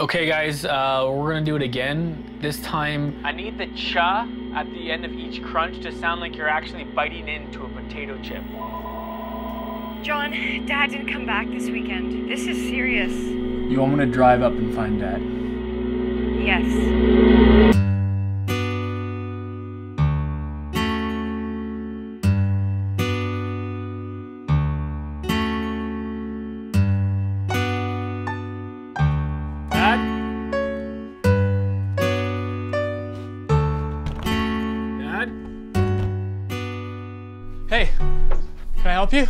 Okay, guys, uh, we're gonna do it again. This time, I need the cha at the end of each crunch to sound like you're actually biting into a potato chip. John, Dad didn't come back this weekend. This is serious. You want me to drive up and find Dad? Yes. Hey, can I help you?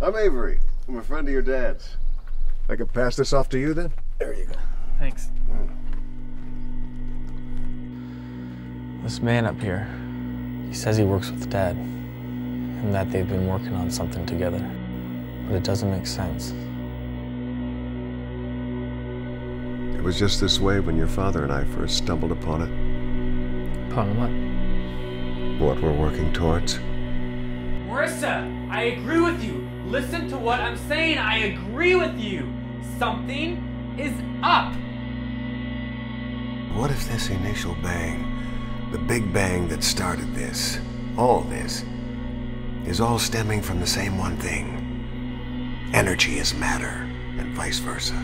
I'm Avery. I'm a friend of your dad's. I can pass this off to you then? There you go. Thanks. Hmm. This man up here, he says he works with Dad, and that they've been working on something together. But it doesn't make sense. It was just this way when your father and I first stumbled upon it. Upon what? What we're working towards. Marissa, I agree with you. Listen to what I'm saying. I agree with you. Something is up. What if this initial bang, the big bang that started this, all this, is all stemming from the same one thing? Energy is matter, and vice versa.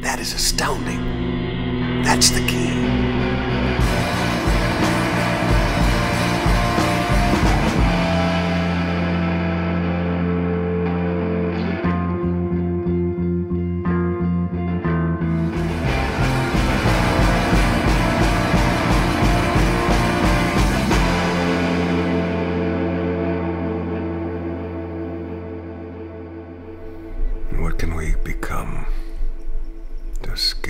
That is astounding. That's the key. What can we become? Just